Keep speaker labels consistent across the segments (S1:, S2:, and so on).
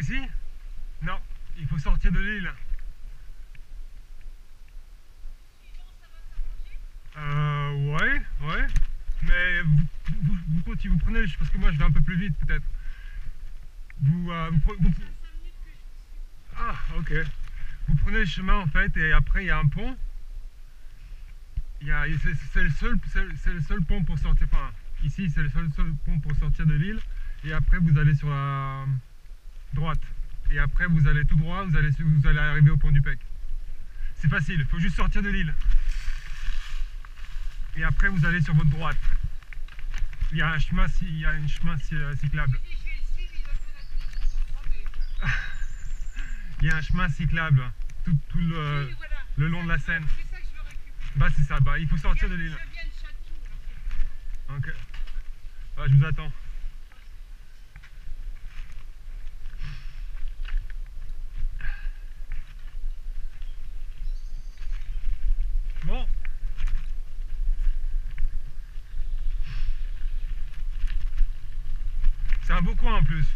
S1: Ici? Non, il faut sortir de l'île. Euh, ouais, ouais. Mais vous, vous, vous, continuez- vous prenez, parce que moi je vais un peu plus vite peut-être. Vous, euh, Ah, ok. Vous prenez le chemin en fait et après il y a un pont. C'est le, seul- le seul pont pour sortir. Enfin, ici c'est le seul, seul pont pour sortir de l'île. Et après vous allez sur la droite. Et après vous allez tout droit, vous allez, vous allez arriver au pont du Pec. C'est facile, il faut juste sortir de l'île. Et après vous allez sur votre droite. Il y a un chemin, il y a un chemin euh, cyclable. Il y a un chemin cyclable tout, tout le, le long de la Seine.
S2: C'est ça que je veux récupérer.
S1: Bah c'est ça, bah il faut sortir de l'île. Ok. Bah, je vous attends. Bon. C'est un beau coin en plus.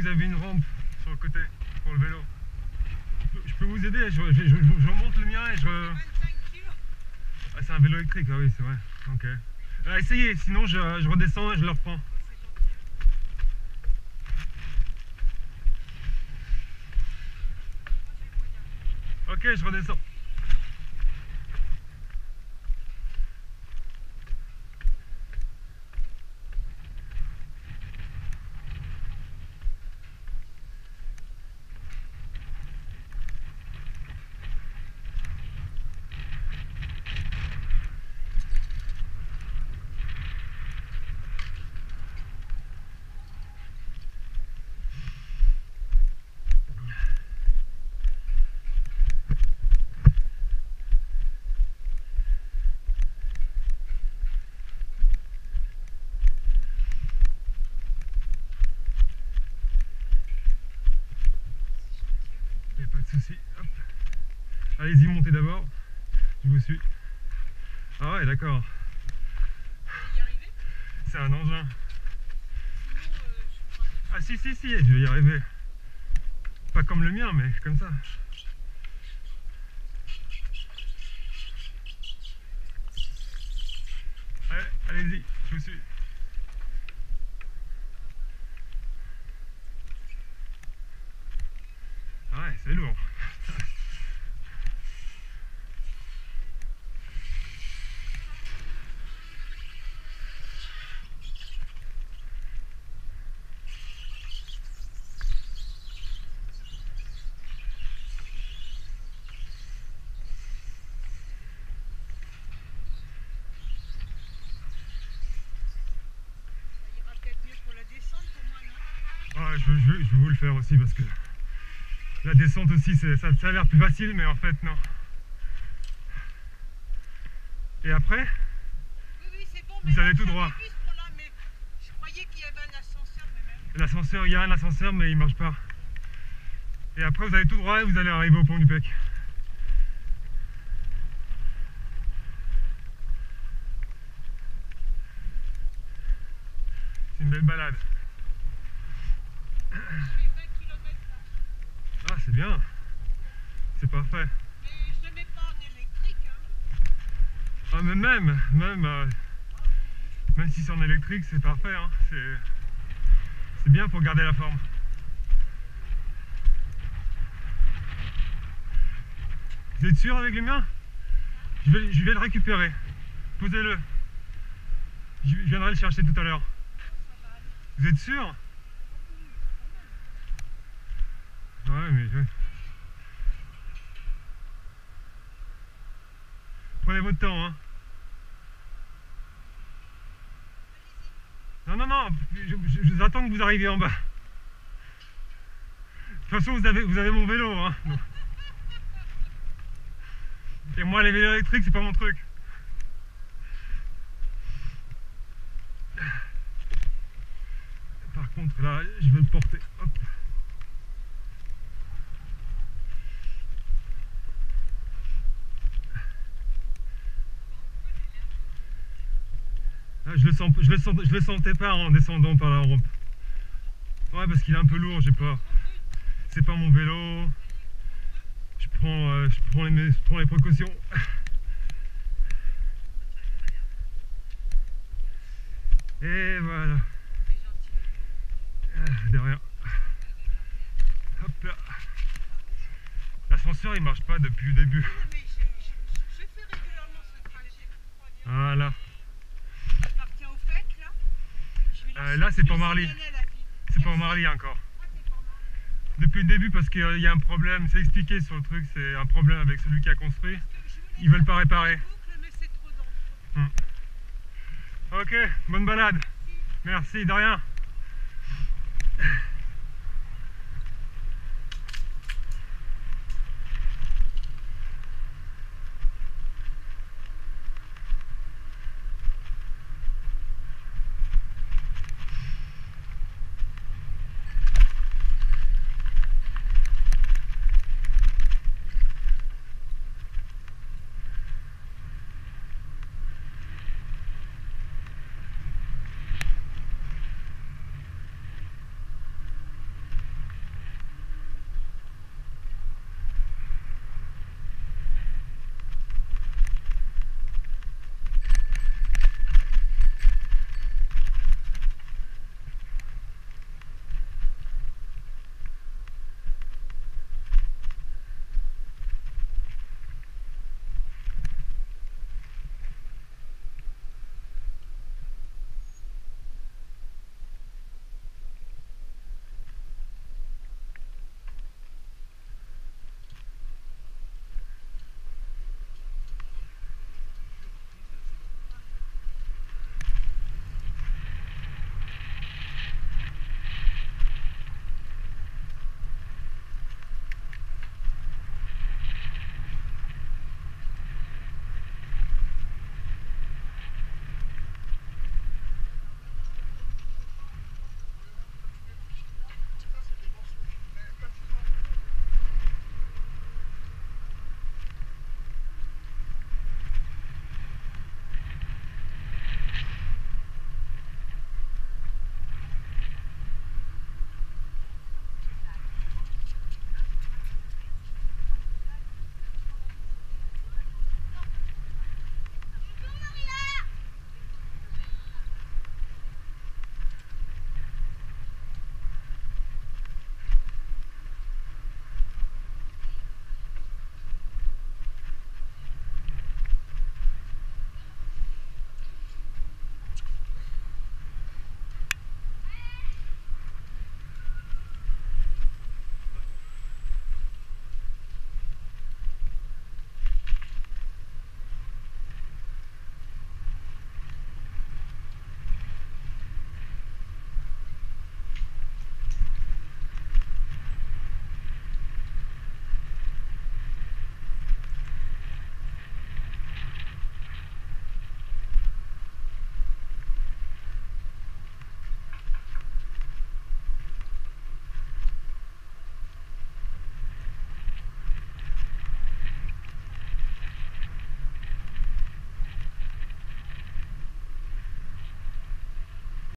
S1: Vous avez une rampe sur le côté pour le vélo. Je peux- vous aider, je, remonte le mien et je...
S2: 25 kilos.
S1: Ah, c'est un vélo électrique, ah oui, c'est vrai. Ok. Euh, essayez, sinon je, je redescends et je le reprends. Ok, je redescends. Y a pas de souci. Hop. Allez-y, montez d'abord. Je vous suis. Ah ouais, d'accord. C'est un engin. Ah si, si, si, je vais y arriver. Pas comme le mien, mais comme ça. Allez, allez-y, je vous suis. Ah Ouais, c'est lourd. Je, veux- je veux vous le faire aussi parce que la descente aussi, ça, ça a l'air plus facile, mais en fait, non. Et après,
S2: Oui, oui, c'est bon.
S1: Vous
S2: mais
S1: allez
S2: là,
S1: tout droit.
S2: je croyais qu'il y avait un ascenseur, mais même.
S1: l'ascenseur, il y a un ascenseur, mais il marche pas. Et après, vous allez tout droit et vous allez arriver au pont du Pec. C'est une belle balade.
S2: Je fais 20 km là.
S1: Ah, c'est bien. C'est parfait.
S2: Mais je ne le mets pas en électrique. Hein.
S1: Ah, mais même, même, euh, même si c'est en électrique, c'est parfait. Hein. C'est, c'est bien pour garder la forme. Vous êtes sûr avec les miens? Je vais, je vais le récupérer. Posez-le. Je, je viendrai le chercher tout à l'heure. Vous êtes sûr? Ouais, mais... Prenez votre temps, hein. Non, non, non, je, je- je vous attends que vous arriviez en bas. De toute façon, vous avez, vous avez mon vélo, hein. Et moi, les vélos électriques, c'est pas mon truc. Par contre, là, je vais le porter. Hop. Le sens, je le sens, je le sentais pas en descendant par la rampe. Ouais, parce qu'il est un peu lourd, j'ai peur. C'est pas mon vélo. Je prends, euh, je prends les, je prends les précautions. Et voilà. Ah, De rien. Hop là. L'ascenseur il marche pas depuis le début.
S2: Non, mais je, je, je fais régulièrement ce trajet.
S1: Voilà.
S2: J'appartiens au FEC là. Je vais
S1: Euh, là, c'est
S2: vais
S1: Marly. C'est
S2: Merci.
S1: Marly encore. Depuis le début parce qu'il y a un problème, c'est expliqué sur le truc, c'est un problème avec celui qui a construit. Ils veulent pas réparer.
S2: dangereux.
S1: Ok, bonne balade. Merci, de rien.